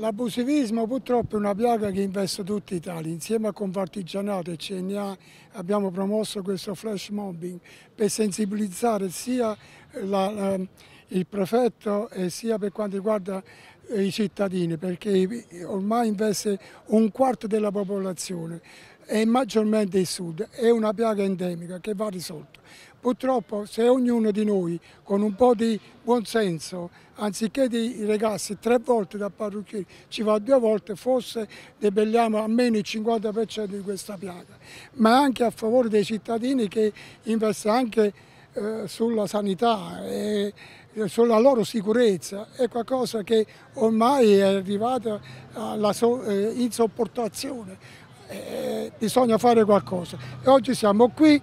L'abusivismo purtroppo è una piaga che investe tutta Italia. Insieme a Confartigianato e CNA abbiamo promosso questo flash mobbing per sensibilizzare sia la, il prefetto e sia per quanto riguarda i cittadini perché ormai investe un quarto della popolazione e maggiormente il sud, è una piaga endemica che va risolta. Purtroppo se ognuno di noi con un po' di buonsenso, anziché di regarsi tre volte dal parrucchiere, ci va due volte, forse debelliamo almeno il 50% di questa piaga, ma anche a favore dei cittadini che investe anche eh, sulla sanità e sulla loro sicurezza, è qualcosa che ormai è arrivata alla so, eh, insopportazione, eh, bisogna fare qualcosa. E oggi siamo qui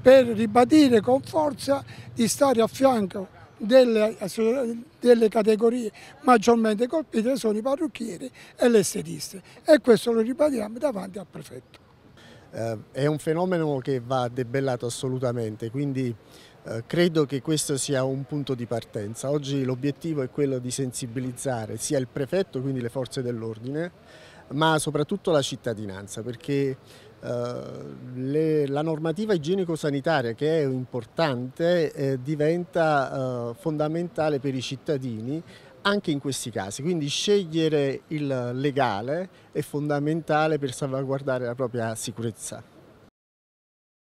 per ribadire con forza di stare a fianco delle, delle, categorie maggiormente colpite sono i parrucchieri e le estetiste e questo lo ribadiamo davanti al prefetto. Eh, è un fenomeno che va debellato assolutamente, quindi eh, credo che questo sia un punto di partenza. Oggi l'obiettivo è quello di sensibilizzare sia il prefetto, quindi le forze dell'ordine, ma soprattutto la cittadinanza, perché eh, le, la normativa igienico-sanitaria che è importante eh, diventa eh, fondamentale per i cittadini anche in questi casi, quindi scegliere il legale è fondamentale per salvaguardare la propria sicurezza.